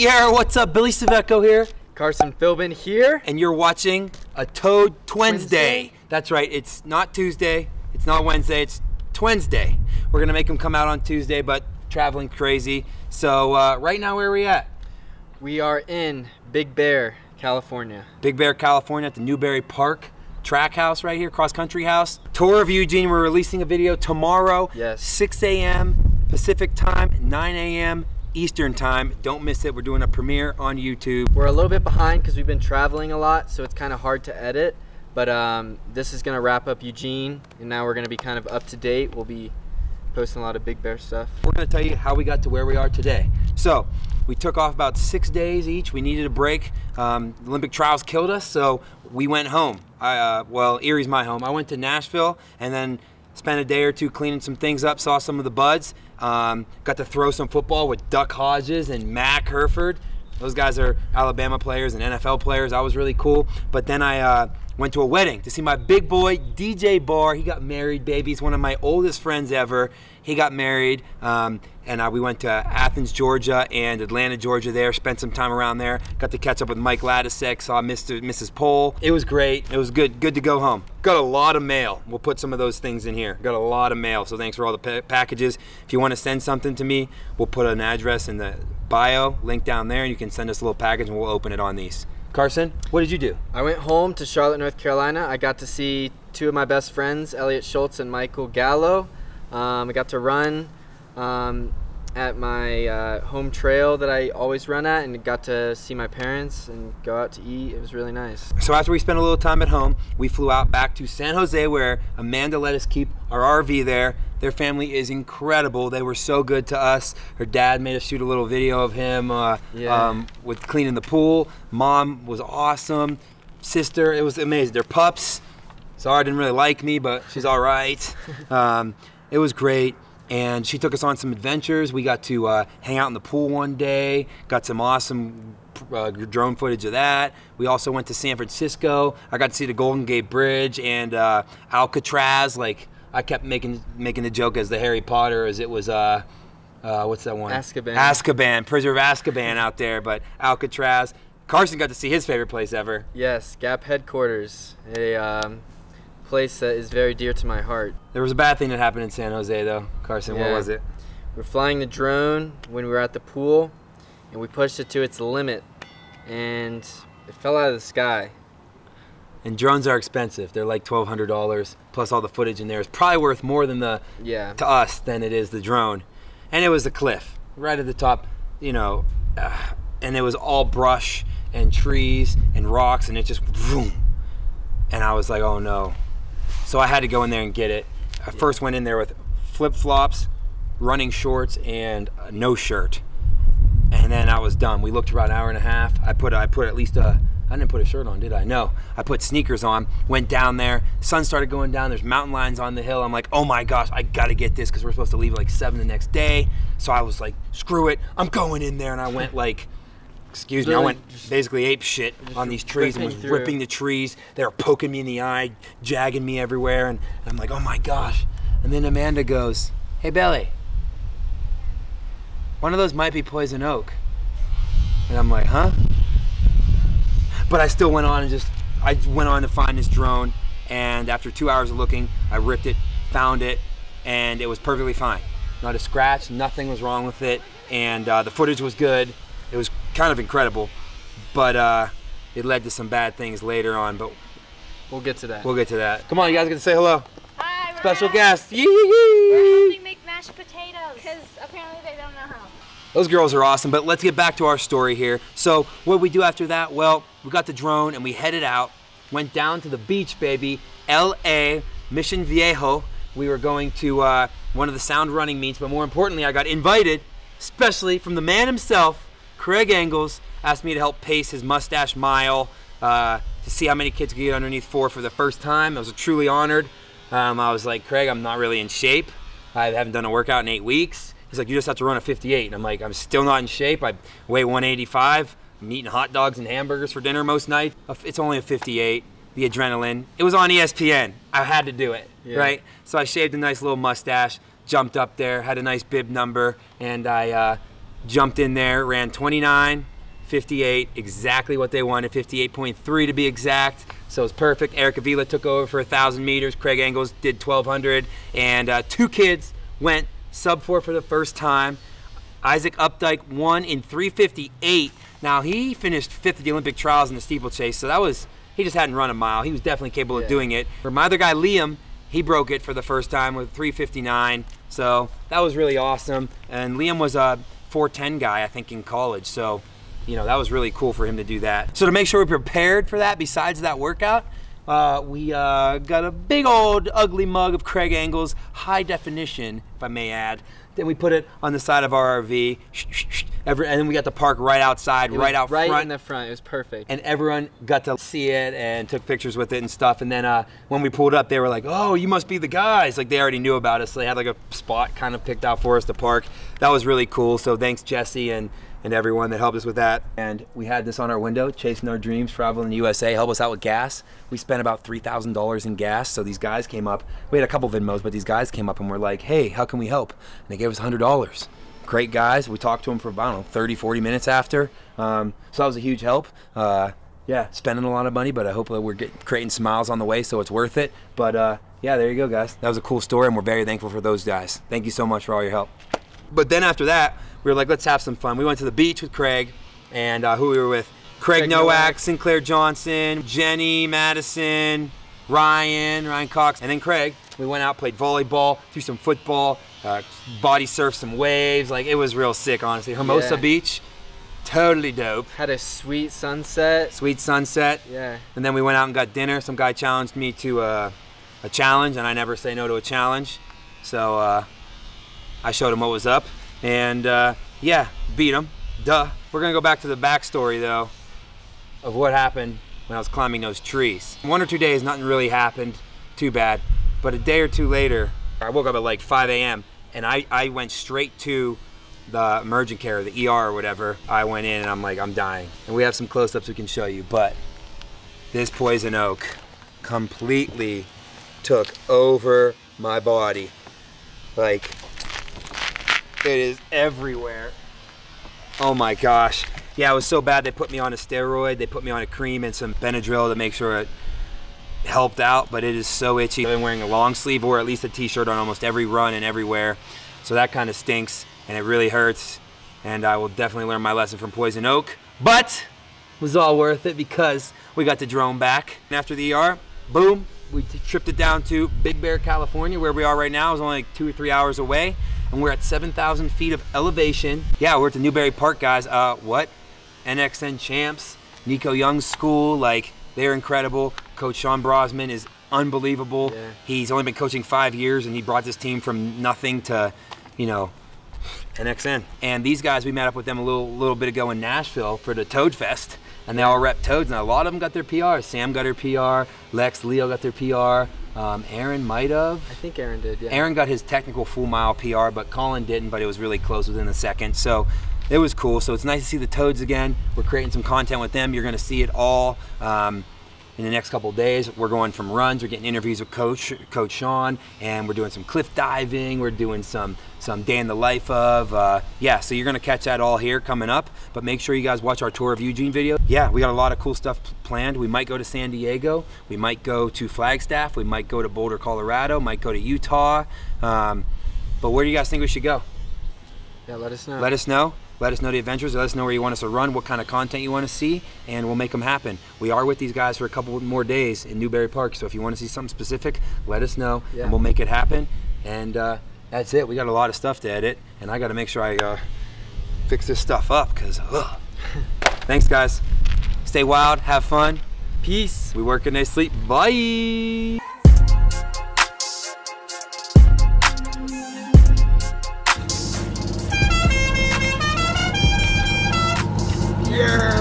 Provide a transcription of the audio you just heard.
Yeah, what's up? Billy Cvecko here, Carson Philbin here. and you're watching a Toad Wednesday. That's right. It's not Tuesday. It's not Wednesday. It's Wednesday. We're gonna make them come out on Tuesday, but traveling crazy. So uh, right now, where are we at? We are in Big Bear, California. Big Bear, California, at the Newbury Park track house right here, cross country house. Tour of Eugene. We're releasing a video tomorrow. Yes. 6 a.m. Pacific time, 9 a.m. Eastern time. Don't miss it. We're doing a premiere on YouTube. We're a little bit behind because we've been traveling a lot, so it's kind of hard to edit. But um, this is gonna wrap up Eugene, and now we're gonna be kind of up to date. We'll be posting a lot of Big Bear stuff. We're going to tell you how we got to where we are today. So, we took off about six days each. We needed a break. Um, Olympic trials killed us, so we went home. I, uh, well, Erie's my home. I went to Nashville and then spent a day or two cleaning some things up, saw some of the buds. Um, got to throw some football with Duck Hodges and Mac Herford. Those guys are Alabama players and NFL players. That was really cool. But then I uh, went to a wedding to see my big boy DJ Barr. He got married, baby. He's one of my oldest friends ever. He got married, um, and uh, we went to Athens, Georgia, and Atlanta, Georgia. There, spent some time around there. Got to catch up with Mike Ladisek. Saw Mr. Mrs. Pole. It was great. It was good. Good to go home. Got a lot of mail. We'll put some of those things in here. Got a lot of mail. So thanks for all the pa- packages. If you want to send something to me, we'll put an address in the bio, link down there, and you can send us a little package, and we'll open it on these. Carson, what did you do? I went home to Charlotte, North Carolina. I got to see two of my best friends, Elliot Schultz and Michael Gallo. Um, I got to run um, at my uh, home trail that I always run at, and got to see my parents and go out to eat. It was really nice. So after we spent a little time at home, we flew out back to San Jose where Amanda let us keep our RV there. Their family is incredible. They were so good to us. Her dad made us shoot a little video of him uh, Yeah. um, with cleaning the pool. Mom was awesome. Sister, it was amazing. They're pups. Zara didn't really like me, but she's all right. Um, it was great. And she took us on some adventures. We got to uh, hang out in the pool one day, got some awesome uh, drone footage of that. We also went to San Francisco. I got to see the Golden Gate Bridge and uh, Alcatraz. Like, I kept making making the joke as the Harry Potter, as it was, uh, uh, what's that one? Azkaban. Azkaban, Prisoner of Azkaban out there, but Alcatraz. Carson got to see his favorite place ever. Yes, Gap headquarters, a um, place that is very dear to my heart. There was a bad thing that happened in San Jose, though. Carson, what was it? We're flying the drone when we were at the pool, and we pushed it to its limit, and it fell out of the sky. And drones are expensive. They're like twelve hundred dollars plus all the footage in there is probably worth more than the Yeah. to us than it is the drone. And it was a cliff right at the top, you know, uh, and it was all brush and trees and rocks, and it just boom. And I was like, oh no. So I had to go in there and get it. I first went in there with flip flops, running shorts, and no shirt. And then I was done. We looked about an hour and a half. I put I put at least a I didn't put a shirt on, did I? No. I put sneakers on. Went down there. Sun started going down. There's mountain lions on the hill. I'm like, oh my gosh, I gotta get this because we're supposed to leave at like seven the next day. So I was like, screw it, I'm going in there. And I went like, excuse me, I went basically ape shit on these trees and was ripping through. ripping the trees. They were poking me in the eye, jagging me everywhere, and I'm like, oh my gosh. And then Amanda goes, hey Belly, one of those might be poison oak. And I'm like, huh? But I still went on and just, I went on to find this drone. And after two hours of looking, I ripped it, found it, and it was perfectly fine. Not a scratch, nothing was wrong with it. And uh, the footage was good. It was kind of incredible. But uh, it led to some bad things later on. But We'll get to that. we'll get to that. Come on, you guys get to say hello. Hi, we're Special at- guest. We're helping make mashed potatoes because apparently they don't know how. Those girls are awesome, but let's get back to our story here. So, what did we do after that? Well, we got the drone and we headed out, went down to the beach, baby, LA, Mission Viejo. We were going to uh, one of the sound running meets, but more importantly, I got invited, especially from the man himself, Craig Engels, asked me to help pace his mustache mile uh, to see how many kids could get underneath four for the first time. I was truly honored. Um, I was like, Craig, I'm not really in shape. I haven't done a workout in eight weeks. He's like, you just have to run a 58. And I'm like, I'm still not in shape. I weigh 185. I'm eating hot dogs and hamburgers for dinner most nights. It's only a 58. The adrenaline. It was on ESPN. I had to do it, Yeah. right? So I shaved a nice little mustache, jumped up there, had a nice bib number, and I uh, jumped in there, ran 29, 58, exactly what they wanted, 58.3 to be exact. So it's perfect. Eric Avila took over for 1,000 meters. Craig Engels did 1,200. And uh, two kids went sub four for the first time. Isaac Updike won in 358. Now he finished fifth at the Olympic trials in the steeplechase, so that was he just hadn't run a mile. He was definitely capable Yeah. of doing it. For my other guy Liam, he broke it for the first time with 359. So that was really awesome. And Liam was a 410 guy, I think, in college. So you know that was really cool for him to do that. So to make sure we're prepared for that, besides that workout, uh, we uh, got a big old ugly mug of Craig Engels, high definition, if I may add. Then we put it on the side of our RV, Every, and then we got the park right outside, It right out right front in the front. It was perfect. and everyone got to see it and took pictures with it and stuff. And then uh, when we pulled up, they were like, "Oh, you must be the guys!" Like they already knew about us. So they had like a spot kind of picked out for us to park. That was really cool. So thanks Jesse and and everyone that helped us with that. And we had this on our window, chasing our dreams, traveling the USA, help us out with gas. We spent about three thousand dollars in gas. So these guys came up. We had a couple Venmos, but these guys came up and were like, "Hey, how can we help?" And they gave us hundred dollars great guys. We talked to them for about I don't know, 30, 40 minutes after. Um, so that was a huge help. Uh, yeah, spending a lot of money, but I hope that we're creating smiles on the way, so it's worth it. But uh, yeah, there you go, guys. That was a cool story, and we're very thankful for those guys. Thank you so much for all your help. But then after that, we were like, let's have some fun. We went to the beach with Craig, and uh, who we were with? Craig, Craig Nowak, Nowak. Sinclair Johnson, Jenny Madison, Ryan, Ryan Cox, and then Craig. We went out, played volleyball, threw some football, uh, body surfed some waves. Like it was real sick, honestly. Hermosa Yeah. Beach, totally dope. Had a sweet sunset. Sweet sunset. Yeah. And then we went out and got dinner. Some guy challenged me to uh, a challenge, and I never say no to a challenge. So uh, I showed him what was up, and uh, yeah, beat him. Duh. We're gonna go back to the backstory though of what happened when I was climbing those trees. One or two days, nothing really happened too bad, but a day or two later, I woke up at like 5 a.m. and I, I went straight to the emergent care, the ER or whatever. I went in and I'm like, I'm dying. And we have some close-ups we can show you, but this poison oak completely took over my body. Like, it is everywhere. Oh my gosh. Yeah, it was so bad they put me on a steroid, they put me on a cream and some Benadryl to make sure it helped out, but it is so itchy. I've been wearing a long sleeve or at least a t-shirt on almost every run and everywhere. So that kind of stinks and it really hurts. And I will definitely learn my lesson from Poison Oak. But it was all worth it because we got the drone back. And after the ER, boom, we tripped it down to Big Bear, California, where we are right now. It's only like two or three hours away. And we're at 7,000 feet of elevation. Yeah, we're at the Newbury Park, guys. Uh, what? NXN champs, Nico Young's school, like they're incredible. Coach Sean Brosnan is unbelievable. Yeah. He's only been coaching five years and he brought this team from nothing to, you know, NXN. And these guys, we met up with them a little little bit ago in Nashville for the Toad Fest, and they all rep Toads. And a lot of them got their PR. Sam got her PR. Lex, Leo got their PR. Um, Aaron might have. I think Aaron did. Yeah. Aaron got his technical full mile PR, but Colin didn't, but it was really close within a second. So it was cool. So it's nice to see the Toads again. We're creating some content with them. You're going to see it all um, in the next couple of days. We're going from runs. We're getting interviews with Coach Coach Sean, and we're doing some cliff diving. We're doing some some day in the life of. Uh, yeah, so you're going to catch that all here coming up. But make sure you guys watch our tour of Eugene video. Yeah, we got a lot of cool stuff planned. We might go to San Diego. We might go to Flagstaff. We might go to Boulder, Colorado. Might go to Utah. Um, but where do you guys think we should go? yeah. Let us know. Let us know. Let us know the adventures. Let us know where you want us to run, what kind of content you want to see, and we'll make them happen. We are with these guys for a couple more days in Newbury Park, so if you want to see something specific, let us know, Yeah. and we'll make it happen. And uh, that's it. We got a lot of stuff to edit, and I got to make sure I uh, fix this stuff up because. Thanks, guys. Stay wild. Have fun. Peace. We work and they sleep. Bye. Warrior!